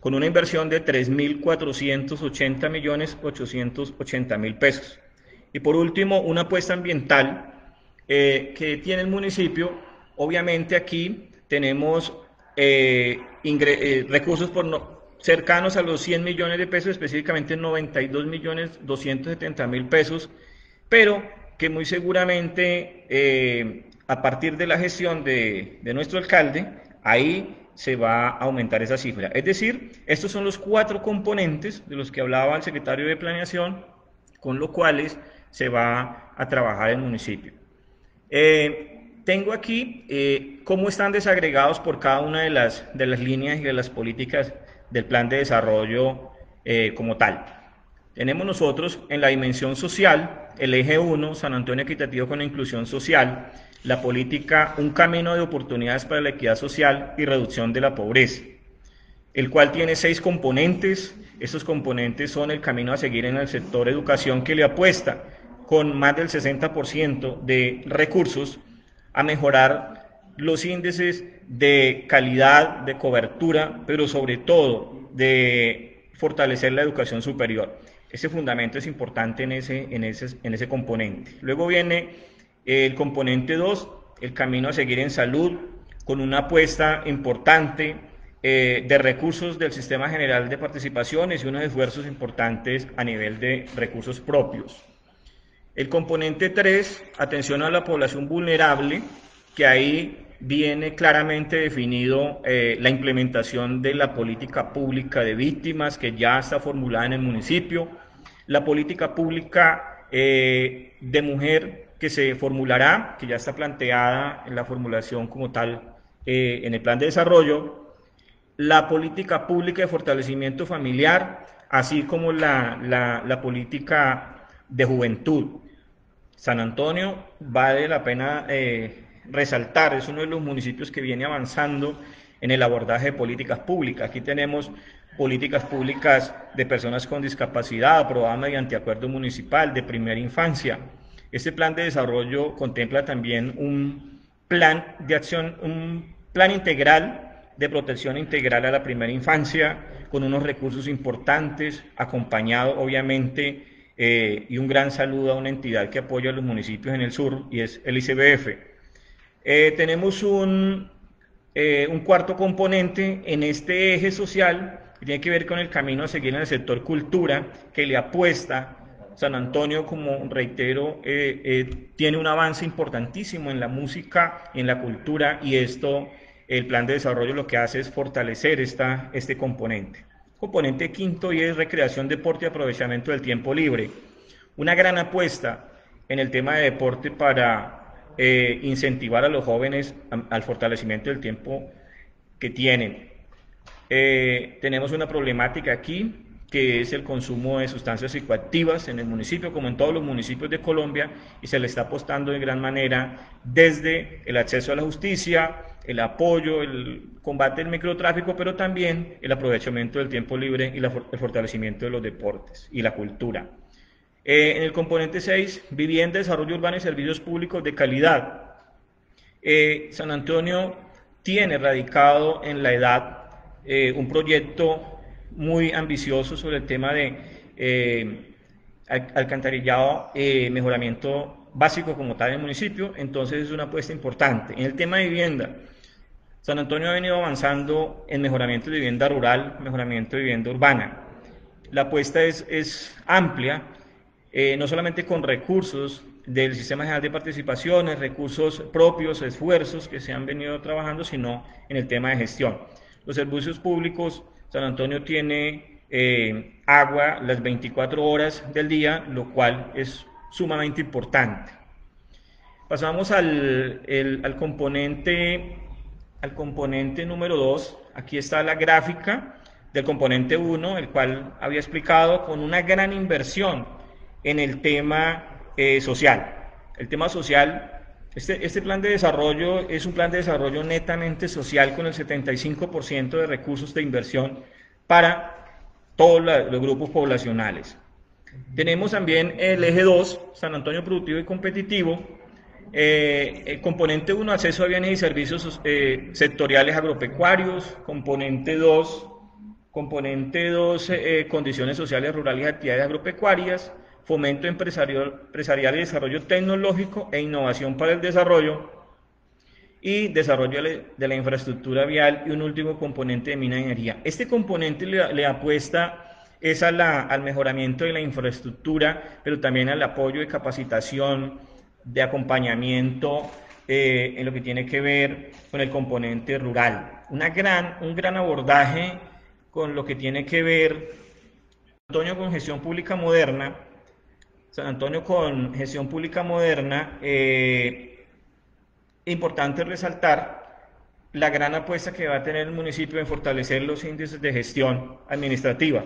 con una inversión de 3.480 millones 880 mil pesos. Y por último, una apuesta ambiental eh, que tiene el municipio. Obviamente aquí tenemos eh, eh, recursos por no- cercanos a los 100 millones de pesos, específicamente 92 millones 270 mil pesos, pero que muy seguramente a partir de la gestión de, de nuestro alcalde, ahí se va a aumentar esa cifra. Es decir, estos son los cuatro componentes de los que hablaba el secretario de Planeación, con los cuales se va a trabajar el municipio. Eh, tengo aquí eh, cómo están desagregados por cada una de las, de las líneas y de las políticas del plan de desarrollo eh, como tal. Tenemos nosotros en la dimensión social el eje 1, San Antonio Equitativo con la Inclusión Social, la política Un Camino de Oportunidades para la Equidad Social y Reducción de la Pobreza, el cual tiene seis componentes. Estos componentes son el camino a seguir en el sector educación que le apuesta con más del 60% de recursos a mejorar los índices de calidad, de cobertura, pero sobre todo de fortalecer la educación superior. Ese fundamento es importante en ese, en ese, en ese componente. Luego viene el componente 2, el camino a seguir en salud, con una apuesta importante eh, de recursos del Sistema General de Participaciones y unos esfuerzos importantes a nivel de recursos propios. El componente 3, atención a la población vulnerable, que ahí viene claramente definido eh, la implementación de la política pública de víctimas que ya está formulada en el municipio, la política pública eh, de mujer que se formulará, que ya está planteada en la formulación como tal eh, en el plan de desarrollo, la política pública de fortalecimiento familiar, así como la, la, política de juventud. San Antonio vale la pena resaltar, es uno de los municipios que viene avanzando en el abordaje de políticas públicas. Aquí tenemos políticas públicas de personas con discapacidad aprobadas mediante acuerdo municipal de primera infancia. Este plan de desarrollo contempla también un plan de acción, un plan integral de protección integral a la primera infancia, con unos recursos importantes, acompañado obviamente eh, y un gran saludo a una entidad que apoya a los municipios en el sur y es el ICBF. Eh, tenemos un, eh, un cuarto componente en este eje social que tiene que ver con el camino a seguir en el sector cultura, que le apuesta. San Antonio, como reitero, eh, tiene un avance importantísimo en la música, en la cultura, y esto, el plan de desarrollo lo que hace es fortalecer esta, este componente. Componente quinto y es recreación, deporte y aprovechamiento del tiempo libre. Una gran apuesta en el tema de deporte para eh, incentivar a los jóvenes al fortalecimiento del tiempo que tienen. Eh, tenemos una problemática aquí que es el consumo de sustancias psicoactivas en el municipio, como en todos los municipios de Colombia, y se le está apostando de gran manera desde el acceso a la justicia, el apoyo, el combate del microtráfico, pero también el aprovechamiento del tiempo libre y la el fortalecimiento de los deportes y la cultura. Eh, en el componente 6, vivienda, desarrollo urbano y servicios públicos de calidad. Eh, San Antonio tiene radicado en la edad eh, un proyecto muy ambicioso sobre el tema de al- alcantarillado, mejoramiento básico como tal en el municipio, entonces es una apuesta importante. En el tema de vivienda, San Antonio ha venido avanzando en mejoramiento de vivienda rural, mejoramiento de vivienda urbana. La apuesta es, es amplia, eh, no solamente con recursos del Sistema General de Participaciones, recursos propios, esfuerzos que se han venido trabajando, sino en el tema de gestión. Los servicios públicos, San Antonio tiene eh, agua las 24 horas del día, lo cual es sumamente importante. Pasamos al, el- al componente al componente número 2. Aquí está la gráfica del componente 1, el cual había explicado con una gran inversión en el tema eh, social. El tema social, este, este plan de desarrollo es un plan de desarrollo netamente social con el 75% de recursos de inversión para todos los grupos poblacionales. Tenemos también el eje 2, San Antonio Productivo y Competitivo, eh, el componente 1, acceso a bienes y servicios eh, sectoriales agropecuarios. Componente 2, componente 2, eh, condiciones sociales rurales y actividades agropecuarias. Fomento empresarial, y desarrollo tecnológico e innovación para el desarrollo. y desarrollo de la- de infraestructura vial y un último componente de minería. Este componente le, le apuesta es a la- al mejoramiento de la infraestructura, pero también al apoyo de capacitación, de acompañamiento eh, en lo que tiene que ver con el componente rural. Una gran, un gran abordaje con lo que tiene que ver Antonio con gestión pública moderna, San Antonio con gestión pública moderna, eh, importante resaltar la gran apuesta que va a tener el municipio en fortalecer los índices de gestión administrativa.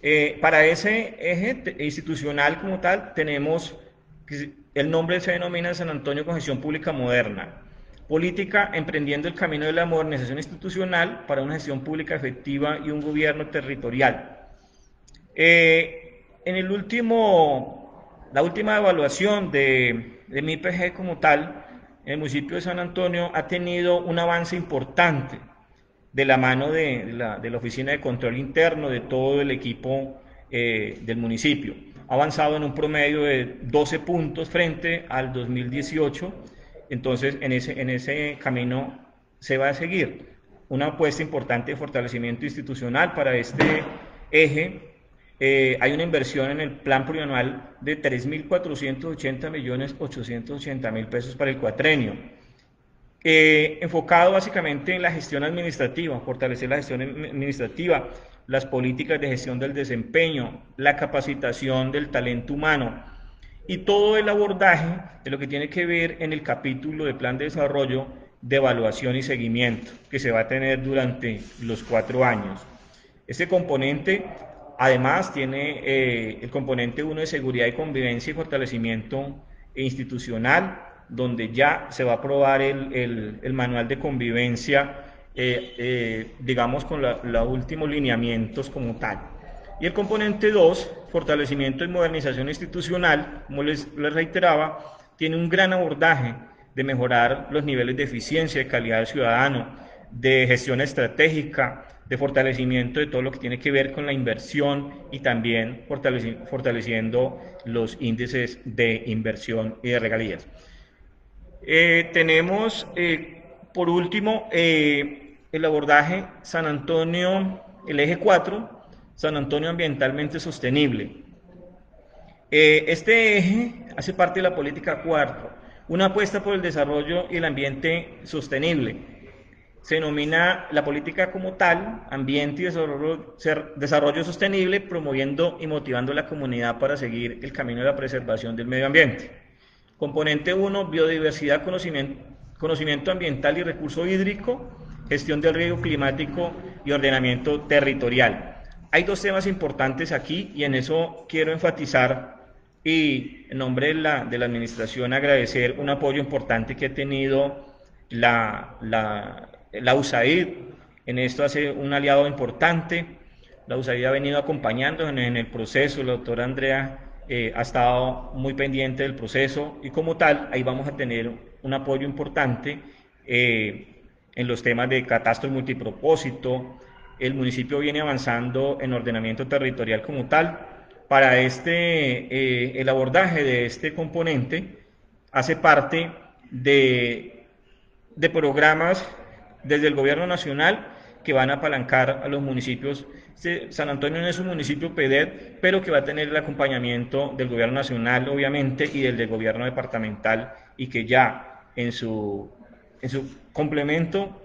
Eh, para ese eje institucional como tal, tenemos, el nombre se denomina San Antonio con gestión pública moderna. Política emprendiendo el camino de la modernización institucional para una gestión pública efectiva y un gobierno territorial. Eh, en el último, la última evaluación de, de mi IPG como tal, el municipio de San Antonio ha tenido un avance importante de la mano de la, Oficina de Control Interno, de todo el equipo eh, del municipio. Ha avanzado en un promedio de 12 puntos frente al 2018, entonces en ese, en ese camino se va a seguir. Una apuesta importante de fortalecimiento institucional para este eje. Eh, hay una inversión en el plan plurianual de 3.480 millones 880 mil pesos para el cuatrenio eh, enfocado básicamente en la gestión administrativa, fortalecer la gestión admi- administrativa, las políticas de gestión del desempeño, la capacitación del talento humano y todo el abordaje de lo que tiene que ver en el capítulo de plan de desarrollo de evaluación y seguimiento que se va a tener durante los cuatro años. Este componente además tiene eh, el componente 1 de seguridad y convivencia y fortalecimiento institucional, donde ya se va a aprobar el, el- manual de convivencia, eh, eh, digamos, con los últimos lineamientos como tal. Y el componente 2, fortalecimiento y modernización institucional, como les, les reiteraba, tiene un gran abordaje de mejorar los niveles de eficiencia, de calidad del ciudadano, de gestión estratégica, de fortalecimiento de todo lo que tiene que ver con la inversión y también fortaleci- fortaleciendo los índices de inversión y de regalías. Eh, tenemos, eh, por último, eh, el abordaje San Antonio, el eje 4, San Antonio ambientalmente sostenible. Este eje hace parte de la política 4, una apuesta por el desarrollo y el ambiente sostenible. Se denomina la política como tal, ambiente y desarrollo, desarrollo sostenible, promoviendo y motivando a la comunidad para seguir el camino de la preservación del medio ambiente. Componente 1, biodiversidad, conocimiento, conocimiento ambiental y recurso hídrico, gestión del riesgo climático y ordenamiento territorial. Hay dos temas importantes aquí y en eso quiero enfatizar y en nombre de la, de la administración agradecer un apoyo importante que ha tenido la, la, la USAID. En esto hace un aliado importante. La USAID ha venido acompañando en, el proceso. La doctora Andrea eh, ha estado muy pendiente del proceso y como tal, ahí vamos a tener un apoyo importante eh, en los temas de catastro multipropósito. El municipio viene avanzando en ordenamiento territorial como tal. Para este, eh, el abordaje de este componente hace parte de, de programas desde el gobierno nacional que van a apalancar a los municipios. Este, San Antonio no es un municipio PEDET, pero que va a tener el acompañamiento del gobierno nacional, obviamente, y del, del gobierno departamental, y que ya en su, en su complemento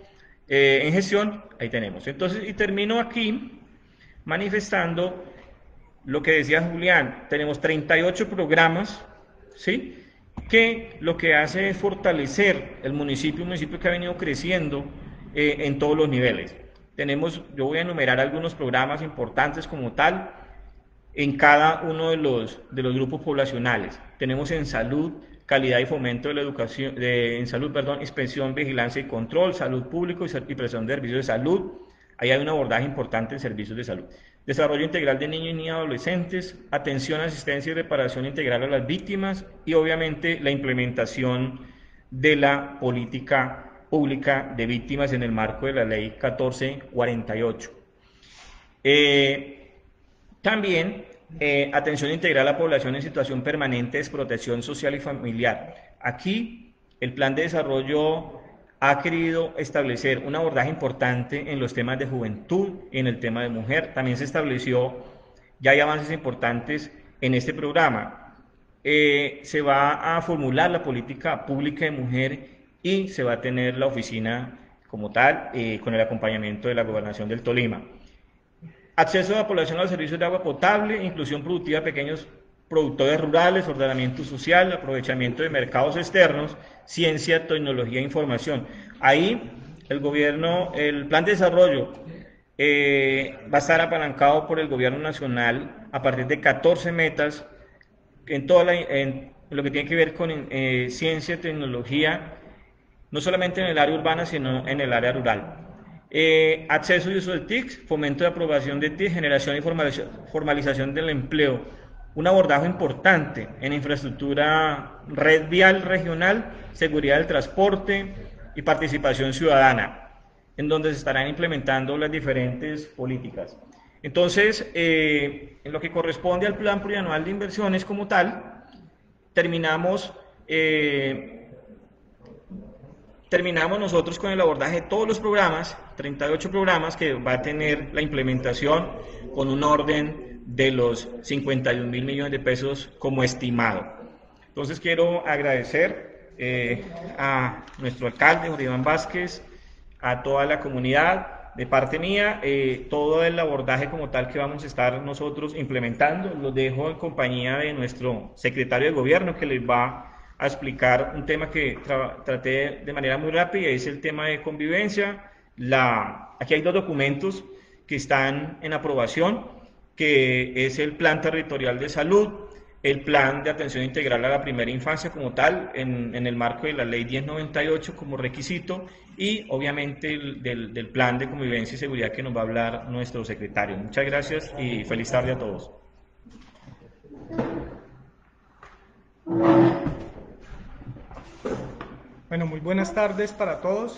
eh, en gestión, ahí tenemos. Entonces, y termino aquí manifestando lo que decía Julián, tenemos 38 programas, ¿sí? Que lo que hace es fortalecer el municipio, un municipio que ha venido creciendo eh, en todos los niveles. Tenemos, yo voy a enumerar algunos programas importantes como tal en cada uno de los, de los grupos poblacionales. Tenemos en salud, calidad y fomento de la educación, en salud, perdón, inspección, vigilancia y control, salud público y, y prestación de servicios de salud. Ahí hay un abordaje importante en servicios de salud. Desarrollo integral de niños y niñas adolescentes, atención, asistencia y reparación integral a las víctimas y obviamente la implementación de la política pública de víctimas en el marco de la ley 1448. Eh, también eh, atención integral a la población en situación permanente de desprotección social y familiar. Aquí el plan de desarrollo ha querido establecer un abordaje importante en los temas de juventud en el tema de mujer. También se estableció, ya hay avances importantes en este programa. Eh, se va a formular la política pública de mujer y se va a tener la oficina como tal eh, con el acompañamiento de la gobernación del Tolima. Acceso de la población a los servicios de agua potable, inclusión productiva de pequeños productores rurales, ordenamiento social, aprovechamiento de mercados externos, ciencia, tecnología e información. Ahí el gobierno, el plan de desarrollo eh, va a estar apalancado por el gobierno nacional a partir de 14 metas en, toda la, en lo que tiene que ver con eh, ciencia, tecnología, no solamente en el área urbana, sino en el área rural. Eh, acceso y uso de TIC, fomento de aprobación de TIC, generación y formalización del empleo. Un abordaje importante en infraestructura red vial regional, seguridad del transporte y participación ciudadana, en donde se estarán implementando las diferentes políticas. Entonces, eh, en lo que corresponde al plan plurianual de inversiones como tal, terminamos, eh, terminamos nosotros con el abordaje de todos los programas, 38 programas que va a tener la implementación con un orden de los 51 mil millones de pesos como estimado. Entonces quiero agradecer eh, a nuestro alcalde, Iván Vázquez, a toda la comunidad, de parte mía, eh, todo el abordaje como tal que vamos a estar nosotros implementando, lo dejo en compañía de nuestro secretario de gobierno que les va a explicar un tema que traté de manera muy rápida, es el tema de convivencia. La, aquí hay dos documentos que están en aprobación que es el Plan Territorial de Salud, el Plan de Atención Integral a la Primera Infancia como tal, en, el marco de la Ley 1098 como requisito, y obviamente del, del Plan de Convivencia y Seguridad que nos va a hablar nuestro secretario. Muchas gracias y feliz tarde a todos. Bueno, muy buenas tardes para todos.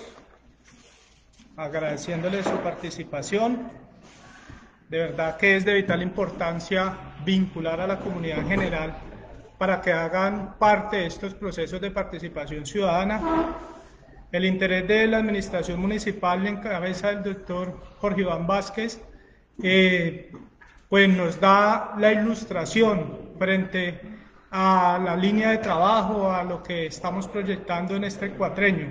Agradeciéndoles su participación de verdad que es de vital importancia vincular a la comunidad en general para que hagan parte de estos procesos de participación ciudadana. El interés de la administración municipal en cabeza del doctor Jorge Iván Vázquez, eh, pues nos da la ilustración frente a la línea de trabajo, a lo que estamos proyectando en este cuatreño.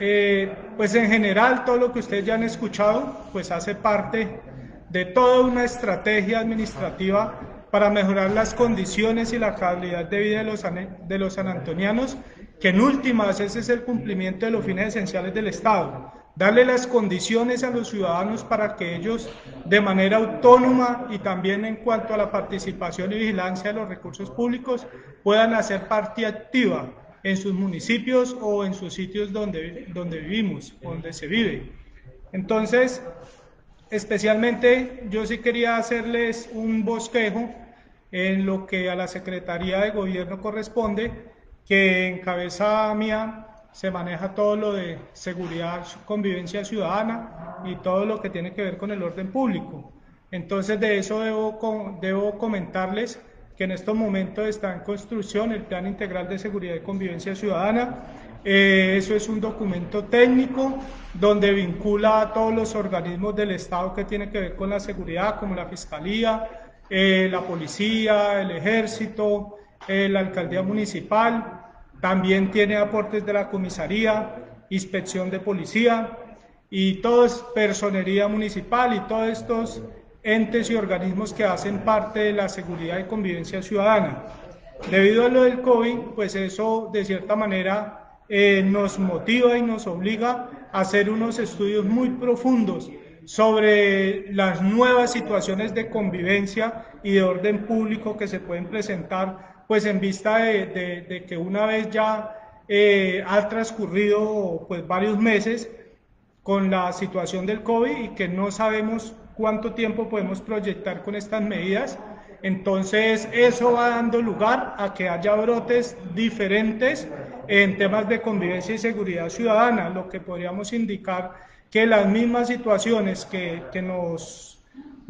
Eh, pues en general todo lo que ustedes ya han escuchado, pues hace parte de toda una estrategia administrativa para mejorar las condiciones y la calidad de vida de los, de los sanantonianos, que en últimas ese es el cumplimiento de los fines esenciales del Estado, darle las condiciones a los ciudadanos para que ellos de manera autónoma y también en cuanto a la participación y vigilancia de los recursos públicos puedan hacer parte activa en sus municipios o en sus sitios donde, donde vivimos, donde se vive. Entonces, especialmente yo sí quería hacerles un bosquejo en lo que a la Secretaría de Gobierno corresponde, que en cabeza mía se maneja todo lo de seguridad, convivencia ciudadana y todo lo que tiene que ver con el orden público. Entonces de eso debo, debo comentarles que en estos momentos está en construcción el Plan Integral de Seguridad y Convivencia Ciudadana. Eh, eso es un documento técnico donde vincula a todos los organismos del Estado que tienen que ver con la seguridad, como la Fiscalía, eh, la Policía, el Ejército, eh, la Alcaldía Municipal. También tiene aportes de la Comisaría, Inspección de Policía y todo es personería municipal y todos estos entes y organismos que hacen parte de la seguridad y convivencia ciudadana. Debido a lo del COVID, pues eso de cierta manera eh, nos motiva y nos obliga a hacer unos estudios muy profundos sobre las nuevas situaciones de convivencia y de orden público que se pueden presentar, pues en vista de, que una vez ya eh, ha transcurrido pues varios meses con la situación del COVID y que no sabemos cuánto tiempo podemos proyectar con estas medidas. Entonces, eso va dando lugar a que haya brotes diferentes en temas de convivencia y seguridad ciudadana, lo que podríamos indicar que las mismas situaciones que, que nos,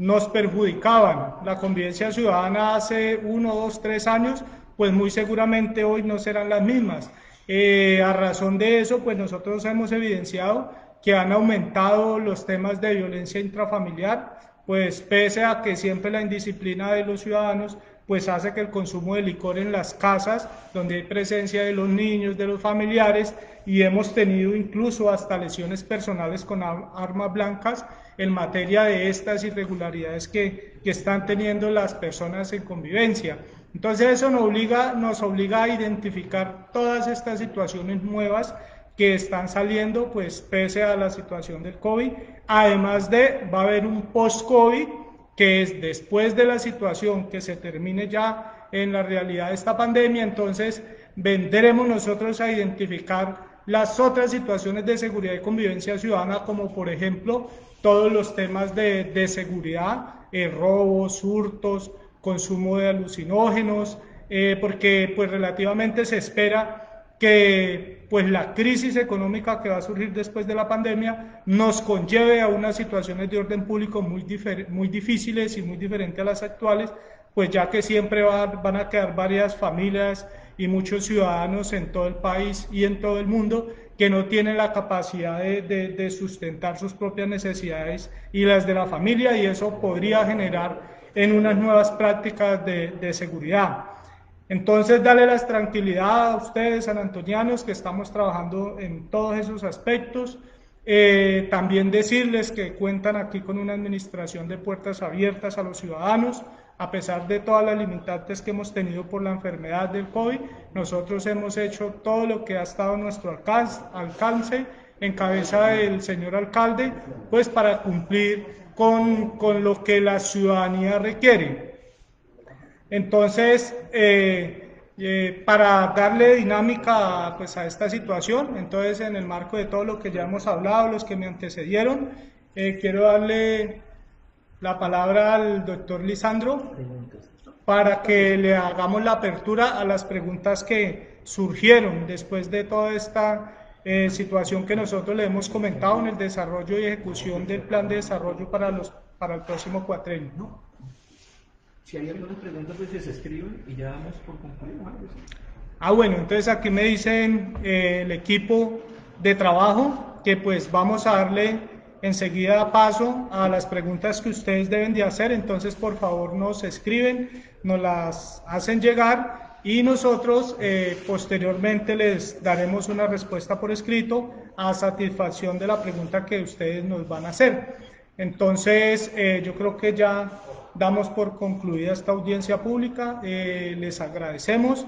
nos perjudicaban la convivencia ciudadana hace uno, dos, tres años, pues muy seguramente hoy no serán las mismas. Eh, a razón de eso, pues nosotros hemos evidenciado que han aumentado los temas de violencia intrafamiliar, pues pese a que siempre la indisciplina de los ciudadanos pues hace que el consumo de licor en las casas, donde hay presencia de los niños, de los familiares, y hemos tenido incluso hasta lesiones personales con armas blancas en materia de estas irregularidades que, que están teniendo las personas en convivencia. Entonces eso nos obliga, nos obliga a identificar todas estas situaciones nuevas que están saliendo, pues pese a la situación del COVID. Además de, va a haber un post-COVID que es después de la situación que se termine ya en la realidad de esta pandemia, entonces vendremos nosotros a identificar las otras situaciones de seguridad y convivencia ciudadana, como por ejemplo todos los temas de, seguridad, eh, robos, hurtos, consumo de alucinógenos, eh, porque pues relativamente se espera que pues la crisis económica que va a surgir después de la pandemia nos conlleve a unas situaciones de orden público muy, muy difíciles y muy diferentes a las actuales, pues ya que siempre van a quedar varias familias y muchos ciudadanos en todo el país y en todo el mundo que no tienen la capacidad de, sustentar sus propias necesidades y las de la familia y eso podría generar en unas nuevas prácticas de seguridad. Entonces, darle la tranquilidad a ustedes, sanantonianos, que estamos trabajando en todos esos aspectos. Eh, también decirles que cuentan aquí con una administración de puertas abiertas a los ciudadanos. A pesar de todas las limitantes que hemos tenido por la enfermedad del COVID, nosotros hemos hecho todo lo que ha estado a nuestro alcance, en cabeza del señor alcalde, pues para cumplir con, con lo que la ciudadanía requiere. Entonces, eh, eh, para darle dinámica pues, a esta situación, entonces en el marco de todo lo que ya hemos hablado, los que me antecedieron, eh, quiero darle la palabra al doctor Lisandro para que le hagamos la apertura a las preguntas que surgieron después de toda esta situación que nosotros le hemos comentado en el desarrollo y ejecución del plan de desarrollo para, los, para el próximo cuatrenio. ¿no? Si hay alguna pregunta, pues se escriben y ya damos por concluido. Ah, bueno, entonces aquí me dicen eh, el equipo de trabajo que pues vamos a darle enseguida paso a las preguntas que ustedes deben de hacer. Entonces, por favor, nos escriben, nos las hacen llegar y nosotros eh, posteriormente les daremos una respuesta por escrito a satisfacción de la pregunta que ustedes nos van a hacer. Entonces, eh, yo creo que ya damos por concluida esta audiencia pública. Eh, les agradecemos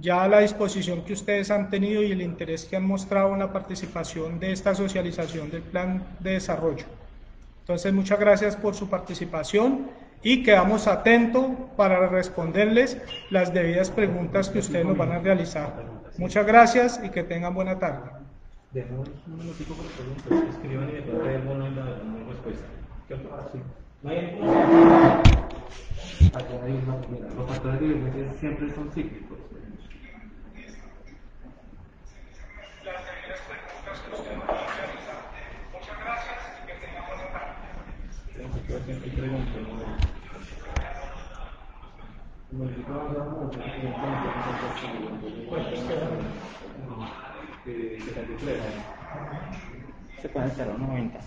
ya la disposición que ustedes han tenido y el interés que han mostrado en la participación de esta socialización del plan de desarrollo. Entonces, muchas gracias por su participación y quedamos atentos para responderles las debidas preguntas que ustedes nos van a realizar. Muchas gracias y que tengan buena tarde. No hay Los factores de violencia siempre son cíclicos. Las que. Muchas gracias y que. Se puede hacer a 90.